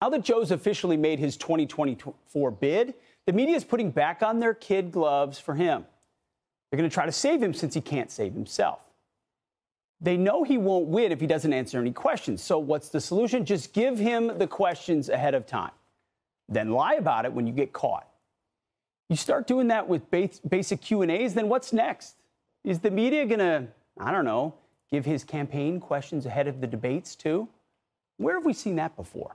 Now that Joe's officially made his 2024 bid, the media is putting back on their kid gloves for him. They're going to try to save him since he can't save himself. They know he won't win if he doesn't answer any questions. So what's the solution? Just give him the questions ahead of time. Then lie about it when you get caught. You start doing that with basic Q&As, then what's next? Is the media going to, I don't know, give his campaign questions ahead of the debates too? Where have we seen that before?